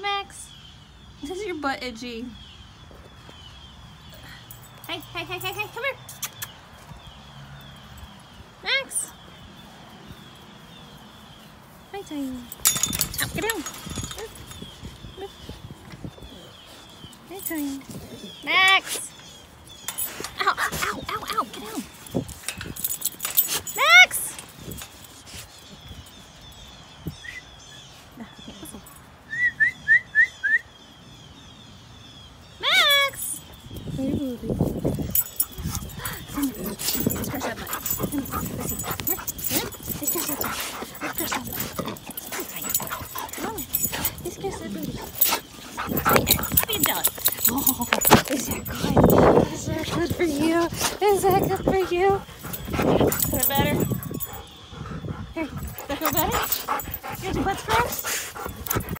Max? This is your butt itchy? Hey, hey, hey, hey, hey, come here. Max. Hi, Tiny. Out, get down. Hi, Tiny. Max. Oh, is that good? Is that good for you? Is that good for you? Is that better? Here, does that feel better? You got your butt scratched?